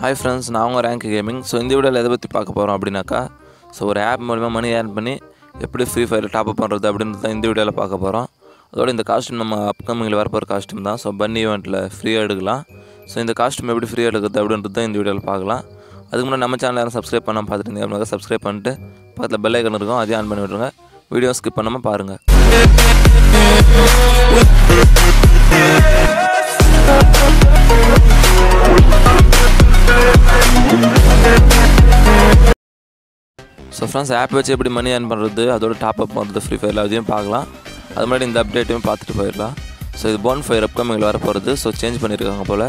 Hi friends நான் உங்கள் rank gaming so இந்த வீடியோவில் எதை பற்றி பார்க்க போகிறோம் அப்படின்னாக்கா ஸோ ஒரு ஆப் மூலிமா மணி ஏர்ன் பண்ணி எப்படி ஃப்ரீ ஃபயர் டாப் அப் பண்ணுறது அப்படின்றது தான் இந்த வீடியோவில் பார்க்க போகிறோம் அதோட இந்த காஸ்ட்யூம் நம்ம அப்கமிங்கில் வரப்போகிற காஸ்ட்யூம் தான். ஸோ பன்னி ஈவெண்ட்டில் ஃப்ரீயாக எடுக்கலாம். ஸோ இந்த காஸ்ட்யூம் எப்படி ஃப்ரீயாக எடுக்கிறது அப்படின்றது தான் இந்த வீடியோவில் பார்க்கலாம். அதுக்கு முன்னாடி நம்ம சேனல் யாரும் சப்ஸ்கிரைப் பண்ணாமல் பார்த்துருந்தீங்க அப்படின்னா சப்ஸ்கிரைப் பண்ணிட்டு பக்கத்தில் பெல் ஐக்கன் இருக்கும். அதையும் ஆன் பண்ணி விட்ருங்க வீடியோ ஸ்கிப் பண்ணாமல் பாருங்கள் ஸோ ஃப்ரெண்ட்ஸ் ஆப் வச்சு எப்படி மணி ஏர்ன் பண்ணுறது அதோட டாப் அப் பண்ணுறது ஃப்ரீ ஃபயரில் அதையும் பார்க்கலாம். அது முன்னாடி இந்த அப்டேட்டையும் பார்த்துட்டு போயிடலாம். ஸோ இது போன் ஃபயர் அப்கமிங்கில் வர போகிறது ஸோ சேஞ்ச் பண்ணியிருக்காங்க போல்.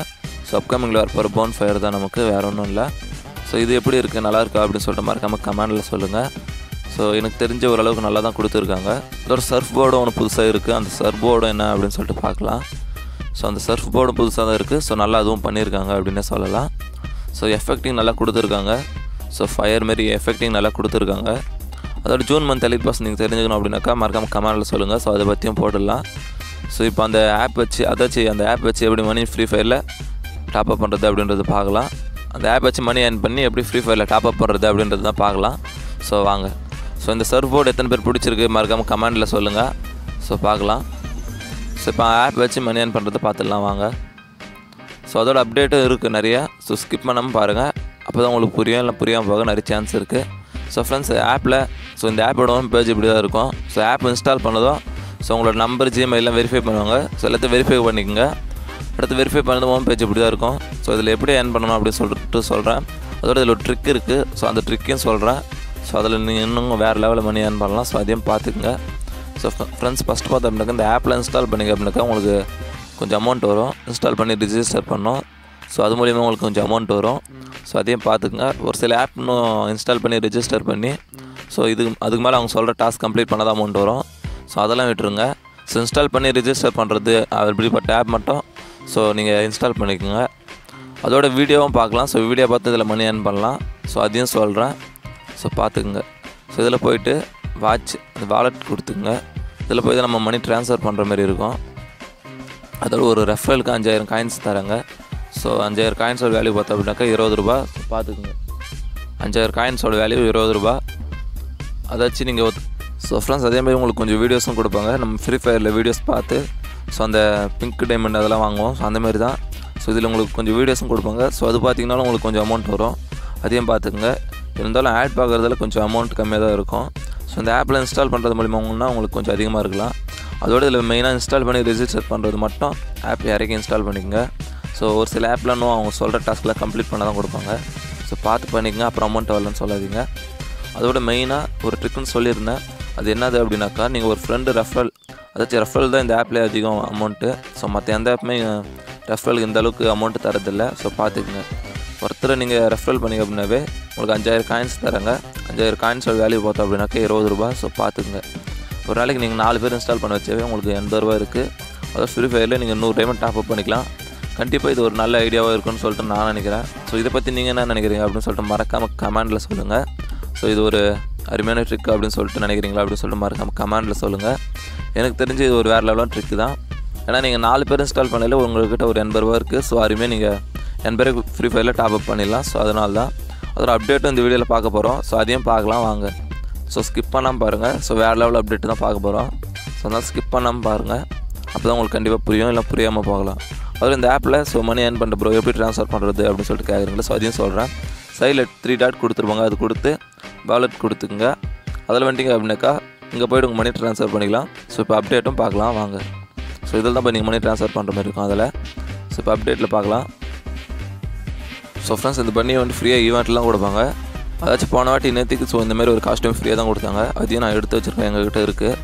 ஸோ அப்கமிங்கில் வர போகிற போன் ஃபயர் தான் நமக்கு வேறு ஒன்றும் இல்லை. ஸோ இது எப்படி இருக்குது நல்லா இருக்கா அப்படின்னு சொல்லிட்டு மறக்காமல் கமெண்டில் சொல்லுங்கள் ஸோ எனக்கு தெரிஞ்ச ஓரளவுக்கு நல்லா தான் கொடுத்துருக்காங்க. இதோட சர்ஃப் போர்டும் ஒன்று புதுசாக இருக்குது அந்த சர்ஃப் போர்டும் என்ன அப்படின்னு சொல்லிட்டு பார்க்கலாம். ஸோ அந்த சர்ஃப் போர்டும் புதுசாக தான் இருக்குது ஸோ நல்லா அதுவும் பண்ணியிருக்காங்க அப்படின்னே சொல்லலாம். ஸோ எஃபெக்டிங் நல்லா கொடுத்துருக்காங்க. ஸோ ஃபயர் மாரி எஃபெக்டிங் நல்லா கொடுத்துருக்காங்க. அதோட ஜூன் மந்த் எலிட் பாஸ் நீங்கள் தெரிஞ்சுக்கணும் அப்படின்னாக்கா மறக்காமல் கமெண்டில் சொல்லுங்கள் ஸோ அதை பற்றியும் போட்டுடலாம். ஸோ இப்போ அந்த ஆப் வச்சு அதாச்சு அந்த ஆப் வச்சு எப்படி மணி ஃப்ரீ ஃபயரில் டாப் அப் பண்ணுறது அப்படின்றது பார்க்கலாம். அந்த ஆப் வச்சு மணி ஏர்ன் பண்ணி எப்படி ஃப்ரீ ஃபயரில் டாப் அப் பண்ணுறது அப்படின்றது தான் பார்க்கலாம். ஸோ வாங்க. ஸோ இந்த சர்வ் போர்டு எத்தனை பேர் பிடிச்சிருக்கு மறக்காமல் கமெண்டில் சொல்லுங்கள் ஸோ பார்க்கலாம். ஸோ இப்போ ஆப் வச்சு மணி ஏர்ன் பண்ணுறது பார்த்துடலாம் வாங்க. ஸோ அதோட அப்டேட்டும் இருக்குது நிறைய. ஸோ ஸ்கிப் பண்ணாமல் பாருங்கள் அப்போ தான் உங்களுக்கு புரியும். இல்லை புரியாமல் போக நிறைய சான்ஸ் இருக்குது ஸோ ஃப்ரெண்ட்ஸ் ஆப்பில் ஸோ இந்த ஆப்போட ஹோம் பேஜ் இப்படி தான் இருக்கும். ஸோ ஆப் இன்ஸ்டால் பண்ணதும் ஸோ உங்களோட நம்பர் ஜிமெயிலாம் வெரிஃபை பண்ணுவாங்க. ஸோ எல்லாத்தையும் வெரிஃபை பண்ணிக்கோங்க. அடுத்து வெரிஃபை பண்ணது ஹோம் பேஜ் இப்படி தான் இருக்கும். ஸோ இதில் எப்படி ஏர்ன் பண்ணணும் அப்படின்னு சொல்லிட்டு சொல்கிறேன் அதோட இதில் ஒரு ட்ரிக் இருக்குது ஸோ அந்த ட்ரிக்கையும் சொல்கிறேன் ஸோ அதில் நீங்கள் இன்னும் வேறு லெவலில் மணி ஏர்ன் பண்ணலாம். ஸோ அதையும் பார்த்துக்குங்க. ஸோ ஃப்ரெண்ட்ஸ் ஃபஸ்ட் பார்த்தோம் அப்படின்னாக்கா இந்த ஆப்பில் இன்ஸ்டால் பண்ணிங்க அப்படின்னாக்கா உங்களுக்கு கொஞ்சம் அமௌண்ட் வரும். இன்ஸ்டால் பண்ணி ரிஜிஸ்டர் பண்ணோம். ஸோ அது மூலிமா உங்களுக்கு கொஞ்சம் அமௌண்ட் வரும். ஸோ அதையும் பார்த்துக்குங்க. ஒரு சில ஆப் இன்னும் இன்ஸ்டால் பண்ணி ரிஜிஸ்டர் பண்ணி ஸோ இதுக்கு அதுக்கு மேலே அவங்க சொல்கிற டாஸ்க் கம்ப்ளீட் பண்ணால் தான் அமௌண்ட் வரும். ஸோ அதெல்லாம் விட்டுருங்க. ஸோ இன்ஸ்டால் பண்ணி ரிஜிஸ்டர் பண்ணுறது அப்படிப்பட்ட ஆப் மட்டும். ஸோ நீங்கள் இன்ஸ்டால் பண்ணிக்கோங்க. அதோட வீடியோவும் பார்க்கலாம். ஸோ வீடியோ பார்த்து இதில் மணி ஏர்ன் பண்ணலாம். ஸோ அதையும் சொல்கிறேன் ஸோ பார்த்துக்குங்க. ஸோ இதில் போயிட்டு வாட்ச் வாலெட் கொடுத்துக்குங்க. இதில் போய் தான் நம்ம மணி ட்ரான்ஸ்ஃபர் பண்ணுற மாதிரி இருக்கும். அதோட ஒரு ரெஃபரலுக்கு அஞ்சாயிரம் காயின்ஸ் தராங்க. ஸோ அஞ்சாயிரம் காயின்ஸோட வேல்யூ பார்த்தோம் அப்படின்னாக்கா இருபது ரூபா. பார்த்துக்குங்க. அஞ்சாயிரம் காயின்ஸோட வேல்யூ இருபது ரூபா. அதாச்சும் நீங்கள் ஸோ ஃப்ரெண்ட்ஸ் அதேமாதிரி உங்களுக்கு கொஞ்சம் வீடியோஸும் கொடுப்பாங்க. நம்ம ஃப்ரீ ஃபயரில் வீடியோஸ் பார்த்து ஸோ அந்த பிங்க் டைமண்ட் அதெல்லாம் வாங்குவோம். ஸோ அந்தமாரி தான். ஸோ இதில் உங்களுக்கு கொஞ்சம் வீடியோஸும் கொடுப்பாங்க. ஸோ அது பார்த்தீங்கன்னாலும் உங்களுக்கு கொஞ்சம் அமௌண்ட் வரும். அதையும் பார்த்துக்குங்க. இருந்தாலும் ஆட் பார்க்குறதுல கொஞ்சம் அமௌண்ட் கம்மியாக தான் இருக்கும். ஸோ இந்த ஆப்பில் இன்ஸ்டால் பண்ணுறது மூலிமா உங்களுக்கு கொஞ்சம் அதிகமாக இருக்கலாம். அதோட இதில் மெயினாக இன்ஸ்டால் பண்ணி ரிஜிஸ்டர் பண்ணுறது மட்டும் ஆப் இறக்கி இன்ஸ்டால் பண்ணிக்கோங்க. ஸோ ஒரு சில ஆப்பில் இன்னும் அவங்க சொல்கிற டாஸ்க்லாம் கம்ப்ளீட் பண்ண தான் கொடுப்பாங்க. ஸோ பார்த்து பண்ணிக்கங்க அப்புறம் அமௌண்ட் வரலன்னு சொல்லாதீங்க. அதோட மெயினாக ஒரு ட்ரிக்குன்னு சொல்லியிருந்தேன். அது என்னது அப்படின்னாக்கா நீங்கள் ஒரு ஃப்ரெண்டு ரெஃபரல் அதாச்சும் ரெஃபரல் தான் இந்த ஆப்லேயே அதிகம் அமௌண்ட்டு ஸோ மற்ற எந்த ஆப்புமே ரெஃபரலுக்கு இந்த அளவுக்கு அமௌண்ட்டு தரதில்லை ஸோ பார்த்துக்குங்க. ஒருத்தரை நீங்கள் ரெஃபரல் பண்ணிங்க அப்படின்னாவே உங்களுக்கு அஞ்சாயிரம் காயின்ஸ் தராங்க அஞ்சாயிரம் காயின்ஸோட வேல்யூ பார்த்தோம் அப்படின்னாக்கா இருபது ரூபா ஸோ பார்த்துக்குங்க. ஒரு நாளைக்கு நீங்கள் நாலு பேர் இன்ஸ்டால் பண்ண வச்சவே உங்களுக்கு எண்பது ரூபா இருக்குது அதாவது ஃப்ரீ ஃபயரில் நீங்கள் நூறு டைமண்ட் டாப் அப் பண்ணிக்கலாம். கண்டிப்பாக இது ஒரு நல்ல ஐடியாவாக இருக்கும்னு சொல்லிட்டு நான் நினைக்கிறேன். ஸோ இதை பற்றி நீங்கள் என்ன நினைக்கிறீங்க அப்படின்னு சொல்லிட்டு மறக்காமல் கமெண்டில் சொல்லுங்கள் ஸோ இது ஒரு அருமையான ட்ரிக் அப்படின்னு சொல்லிட்டு நினைக்கிறீங்களா அப்படின்னு சொல்லிட்டு மறக்காமல் கமெண்டில் சொல்லுங்கள் எனக்கு தெரிஞ்சு இது ஒரு வேறு லெவலான ட்ரிக்கு தான். ஏன்னா நீங்கள் நாலு பேர் இன்ஸ்டால் பண்ணல உங்கள்கிட்ட ஒரு எண்பது ரூபா இருக்குது ஸோ அருமையாக நீங்கள் எண்பது ஃப்ரீ ஃபயரில் டாப் அப் பண்ணிடலாம். ஸோ அதனால தான் அதோட அப்டேட்டும் இந்த வீடியோவில் பார்க்க போகிறோம் ஸோ அதையும் பார்க்கலாம் வாங்க. ஸோ ஸ்கிப் பண்ணாமல் பாருங்கள் ஸோ வேறு லெவல் அப்டேட் தான் பார்க்க போகிறோம் ஸோ அதனால் ஸ்கிப் பண்ணாமல் பாருங்கள் அப்போ தான் உங்களுக்கு கண்டிப்பாக புரியும். இல்லை புரியாமல் போகலாம். அதில் இந்த ஆப்பில் ஸோ மணி ஏர்ன் பண்ணுற ப்ரோ எப்படி ட்ரான்ஸ்ஃபர் பண்ணுறது அப்படின்னு சொல்லிட்டு கேட்குறீங்களா ஸோ அதையும் சொல்கிறேன் சைடில் த்ரீ டாட் கொடுத்துருப்பாங்க அது கொடுத்து வாலெட் கொடுத்துங்க அதில் வந்துட்டிங்க அப்படின்னாக்கா இங்கே போய்ட்டு உங்கள் மணி ட்ரான்ஸ்ஃபர் பண்ணிக்கலாம். ஸோ இப்போ அப்டேட்டும் பார்க்கலாம் வாங்க. ஸோ இதில் தான் இப்போ நீங்கள் மணி ட்ரான்ஸ்ஃபர் பண்ணுற மாதிரி இருக்கும் அதில். ஸோ இப்போ அப்டேட்டில் பார்க்கலாம். ஸோ ஃப்ரெண்ட்ஸ் இந்த பண்ணி வந்து ஃப்ரீயாக ஈவெண்ட்லாம் கொடுப்பாங்க. அதாச்சும் போன வாட்டி நேற்றுக்கு ஸோ இந்த மாதிரி ஒரு காஸ்ட்யூம் ஃப்ரீயாக தான் கொடுத்தாங்க. அதையும் நான் எடுத்து வச்சுருக்கேன் எங்ககிட்ட இருக்குது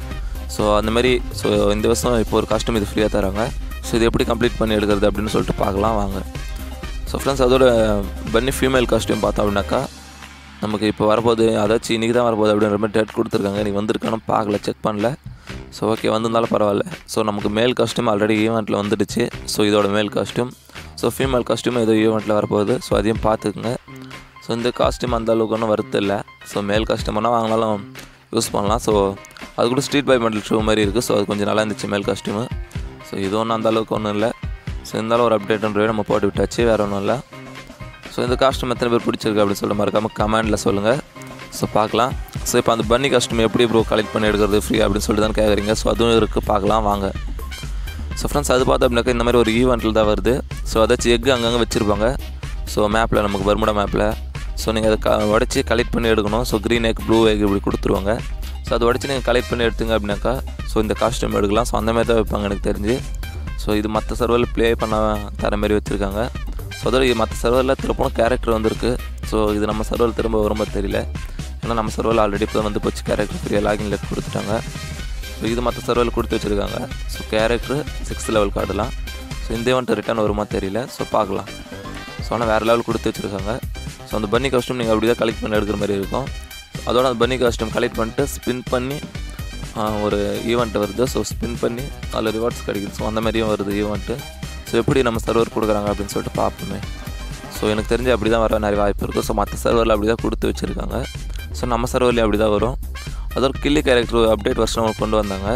ஸோ அந்த மாதிரி ஸோ இந்த வருஷம் இப்போ ஒரு காஸ்ட்யூம் இது ஃப்ரீயாக தராங்க. ஸோ இது எப்படி கம்ப்ளீட் பண்ணி எடுக்கிறது அப்படின்னு சொல்லிட்டு பார்க்கலாம் வாங்க. ஸோ ஃப்ரெண்ட்ஸ் அதோட பன்னி ஃபீமேல் காஸ்ட்யூம் பார்த்தோம் அப்படின்னாக்கா நமக்கு இப்போ வரப்போகுது அதாச்சும் இன்றைக்கி தான் வரப்போகுது அப்படின்ற மாதிரி டேட் கொடுத்துருக்காங்க. நீ வந்திருக்கானு பார்க்கல செக் பண்ணல. ஸோ ஓகே வந்திருந்தாலும் பரவாயில்ல. ஸோ நமக்கு மேல் காஸ்ட்யூம் ஆல்ரெடி ஈவெண்ட்டில் வந்துடுச்சு. ஸோ இதோட மேல் காஸ்ட்யூம் ஸோ ஃபீமேல் காஸ்ட்யூம் ஏதோ ஈவெண்ட்டில் வரப்போகுது. ஸோ அதையும் பார்த்துக்குங்க. ஸோ இந்த காஸ்ட்யூம் அந்த அளவுக்கு ஒன்றும் வருத்து இல்லை. ஸோ மேல் காஸ்ட்யூம்னா வாங்கினாலும் யூஸ் பண்ணலாம். ஸோ அது கூட ஸ்ட்ரீட் பை மெண்டல் ஷூ மாதிரி இருக்குது ஸோ அது கொஞ்சம் நல்லா இருந்துச்சு மேல் காஸ்ட்யூமு ஸோ இது ஒன்றும் அந்த அளவுக்கு ஒன்றும் இல்லை. ஸோ இருந்தாலும் ஒரு அப்டேட்ன்றவே நம்ம போட்டு விட்டாச்சு. வேறு ஒன்றும் இல்லை. ஸோ இந்த காஸ்ட்யூம் எத்தனை பேர் பிடிச்சிருக்கு அப்படின்னு சொல்ல மறக்காமல் கமெண்டில் சொல்லுங்கள் ஸோ பார்க்கலாம். ஸோ இப்போ அந்த பன்னி காஸ்ட்யூம் எப்படி ப்ரோ கலெக்ட் பண்ணி எடுக்கிறது ஃப்ரீ அப்படின்னு சொல்லிட்டு தான் கேட்குறீங்க ஸோ அதுவும் இருக்குது பார்க்கலாம். வாங்க. ஸோ ஃப்ரெண்ட்ஸ் அது பார்த்தோம் அப்படின்னாக்கா இந்த மாதிரி ஒரு ஈவெண்ட்டில் தான் வருது. ஸோ அதாச்சும் எக்கு அங்கங்கே வச்சுருப்பாங்க. ஸோ மேப்பில் நமக்கு பர்முடா மேப்பில் ஸோ நீங்கள் அதை க உடச்சி கலெக்ட் பண்ணி எடுக்கணும். So green egg blue egg இப்படி கொடுத்துருவாங்க. ஸோ அதை உடச்சி நீங்கள் கலெக்ட் பண்ணி எடுத்துங்க அப்படின்னாக்கா ஸோ இந்த காஸ்ட்யூம் எடுக்கலாம். ஸோ அந்த மாதிரி தான் வைப்பாங்க எனக்கு தெரிஞ்சு. ஸோ இது மற்ற சர்வரில் ப்ளே பண்ண தர மாதிரி வச்சுருக்காங்க. ஸோ அதோட இது மற்ற சர்வரில் திருப்பணும் கேரக்டர் வந்திருக்கு. ஸோ இது நம்ம சர்வரில் திரும்ப வரும்போது தெரியல. ஏன்னா நம்ம சர்வரில் ஆல்ரெடி இப்போ வந்து போச்சு. கேரக்டர் ஃப்ரீயாக லாகின் லெட் கொடுத்துட்டாங்க. இது மற்ற சர்வரில் கொடுத்து வச்சுருக்காங்க. ஸோ கேரக்டர் சிக்ஸ்த் லெவல் கார்டுலாம் ஸோ இந்த வந்துட்டு ரிட்டர்ன் வருமா தெரியல. ஸோ பார்க்கலாம். ஸோ ஆனால் வேறு லெவல் கொடுத்து வச்சுருக்காங்க. ஸோ அந்த பன்னி காஸ்ட்யூம் நீங்கள் அப்படி தான் கலெக்ட் பண்ணி எடுக்கிற மாதிரி இருக்கும். அதோட அந்த பன்னி காஸ்ட்யூம் கலெக்ட் பண்ணிட்டு ஸ்பின் பண்ணி ஒரு ஈவெண்ட் வருது. ஸோ ஸ்பின் பண்ணி அதில் ரிவார்ட்ஸ் கிடைக்குது. ஸோ அந்த மாதிரியும் வருது ஈவெண்ட்டு ஸோ எப்படி நம்ம சர்வர் கொடுக்குறாங்க அப்படின்னு சொல்லிட்டு பார்ப்போமே. ஸோ எனக்கு தெரிஞ்சு அப்படி தான் வர நிறைய வாய்ப்பு இருக்குது ஸோ மற்ற சர்வரில் அப்படி தான் கொடுத்து வச்சுருக்காங்க. ஸோ நம்ம சர்வர்லேயும் அப்படி தான் வரும். அதோட கில்லி கேரக்டர் அப்டேட் வருஷன் கொண்டு வந்தாங்க.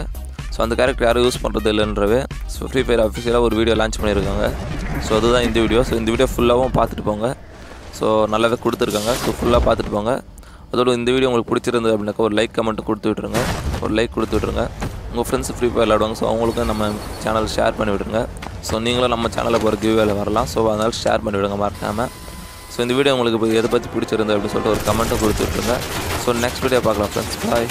ஸோ அந்த கேரக்டர் யாரும் யூஸ் பண்ணுறது இல்லைன்றவே ஸோ ஃப்ரீ ஃபயர் அஃபிஷியலாக ஒரு வீடியோ லான்ச் பண்ணியிருக்காங்க. ஸோ அதுதான் இந்த வீடியோ ஸோ இந்த வீடியோ ஃபுல்லாகவும் பார்த்துட்டு போங்க. ஸோ நல்லாவே கொடுத்துருக்காங்க. ஸோ ஃபுல்லாக பார்த்துட்டு போங்க. அதோட இந்த வீடியோ உங்களுக்கு பிடிச்சிருந்தது அப்படின்னாக்கா ஒரு லைக் கமெண்ட் கொடுத்து விட்ருங்க ஒரு லைக் கொடுத்து விட்ருங்க உங்கள் ஃப்ரெண்ட்ஸ் ஃப்ரீ ஃபயர் விளாடுவாங்க ஸோ அவங்களுக்கும் நம்ம சேனல் ஷேர் பண்ணி விடுங்க ஸோ நீங்களும் நம்ம சேனலில் போகிற கிவ்வேல வரலாம். ஸோ அதனால் ஷேர் பண்ணி விடுங்க மறக்காமல் ஸோ இந்த வீடியோ உங்களுக்கு இப்போ எதை பற்றி பிடிச்சிருந்தது அப்படின்னு சொல்லிட்டு ஒரு கமெண்ட்டும் கொடுத்துட்ருங்க. ஸோ நெக்ஸ்ட் வீடியோ பார்க்கலாம் friends bye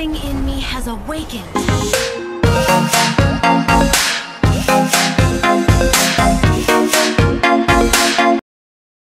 Something in me has awakened.